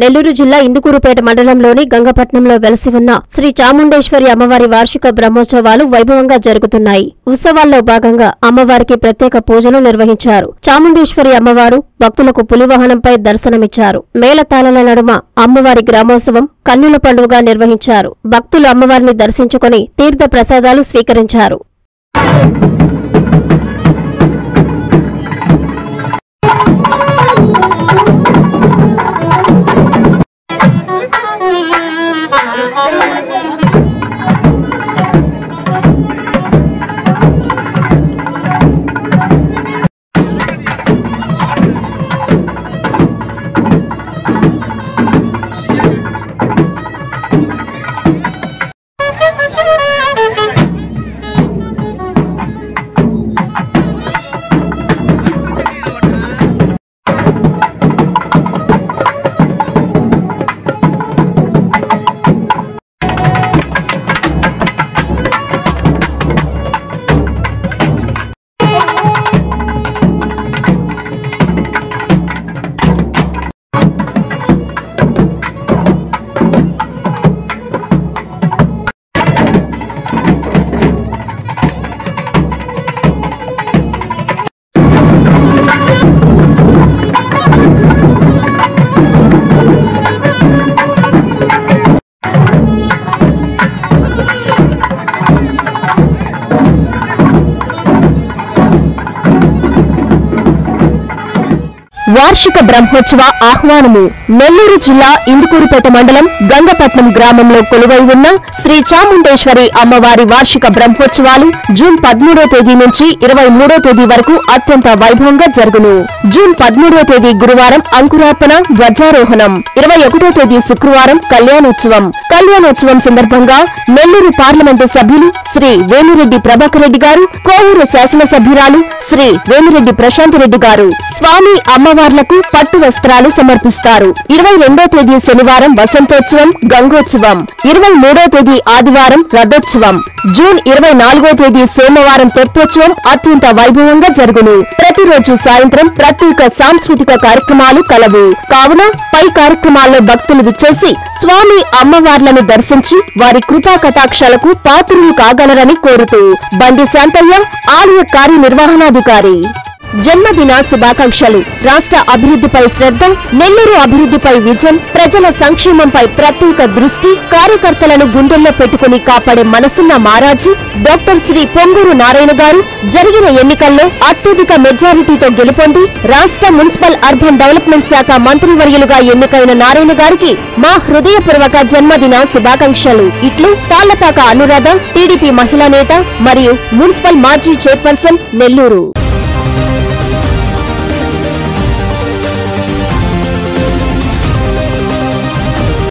నెల్లూరు జిల్లా ఇందుకూరుపేట మండలంలోని గంగపట్నంలో వెలసి ఉన్న శ్రీ చాముండేశ్వరి అమ్మవారి వార్షిక బ్రహ్మోత్సవాలు వైభవంగా జరుగుతున్నాయి. ఉత్సవాల్లో భాగంగా అమ్మవారికి ప్రత్యేక పూజలు నిర్వహించారు. చాముండేశ్వరి అమ్మవారు భక్తులకు పులివాహనంపై దర్శనమిచ్చారు. మేళతాళల నడుమ అమ్మవారి గ్రామోత్సవం కన్నుల పండుగగా నిర్వహించారు. భక్తులు అమ్మవారిని దర్శించుకుని తీర్థ ప్రసాదాలు స్వీకరించారు. ¡Vamos! వార్షిక బ్రహ్మోత్సవ ఆహ్వానము నెల్లూరు జిల్లా ఇందుకూరుపేట మండలం గంగపట్నం గ్రామంలో కొలువై ఉన్న శ్రీ చాముండేశ్వరి అమ్మవారి వార్షిక బ్రహ్మోత్సవాలు జూన్ పదమూడో తేదీ నుంచి ఇరవై మూడో తేదీ వరకు అత్యంత వైభవంగా జరుగును. జూన్ పదమూడో తేదీ గురువారం అంకురార్పణ ధ్వజారోహణం. ఇరవై ఒకటో తేదీ శుక్రవారం కళ్యాణోత్సవం. కళ్యాణోత్సవం సందర్భంగా నెల్లూరు పార్లమెంటు సభ్యులు శ్రీ వేమిరెడ్డి ప్రభాకర్ రెడ్డి గారు కోవూరు శాసనసభ్యురాలు శ్రీ వేమిరెడ్డి ప్రశాంత్ రెడ్డి గారు స్వామి అమ్మవార్లకు పట్టు వస్త్రాలు సమర్పిస్తారు. ఇరవై రెండో తేదీ శనివారం వసంతోత్సవం గంగోత్సవం. ఇరవై మూడో తేదీ ఆదివారం రథోత్సవం. జూన్ ఇరవై నాలుగో తేదీ సోమవారం తెప్పోత్సవం అత్యంత వైభవంగా జరుగును. ప్రతిరోజు సాయంత్రం ప్రత్యేక సాంస్కృతిక కార్యక్రమాలు కలవు. కావున పై కార్యక్రమాల్లో భక్తులు విచ్చేసి స్వామి అమ్మవార్ల అమ్మవార్లను దర్శించి వారి కృపా కటాక్షాలకు పాత్రులు కాగలరని కోరుతూ బండి శాంతయ్య ఆలయ కార్యనిర్వహణాధికారి. జన్మదిన శుభాకాంక్షలు. రాష్ట్ర అభివృద్ధిపై శ్రద్ధ నెల్లూరు అభివృద్ధిపై విజయం ప్రజల సంక్షేమంపై ప్రత్యేక దృష్టి కార్యకర్తలను గుండెల్లో పెట్టుకుని కాపాడే మనసున్న మారాజు డాక్టర్ శ్రీ పొంగూరు నారాయణ గారు జరిగిన ఎన్నికల్లో అత్యధిక మెజారిటీతో గెలుపొంది రాష్ట్ర మున్సిపల్ అర్బన్ డెవలప్మెంట్ శాఖ మంత్రివర్యులుగా ఎన్నికైన నారాయణ గారికి మా హృదయపూర్వక జన్మదిన శుభాకాంక్షలు. ఇట్లు తాళ్ళపాక అనురాధ టీడీపీ మహిళా నేత మరియు మున్సిపల్ మాజీ చైర్పర్సన్ నెల్లూరు.